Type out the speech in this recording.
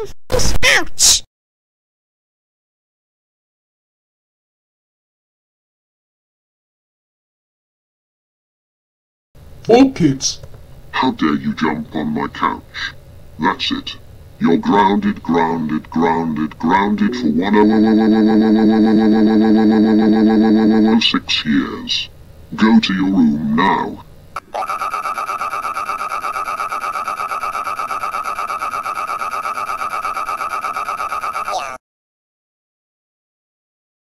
Ouch! 4Kids. How dare you jump on my couch? That's it. You're grounded, grounded, grounded, grounded for one six years. Go to your room now.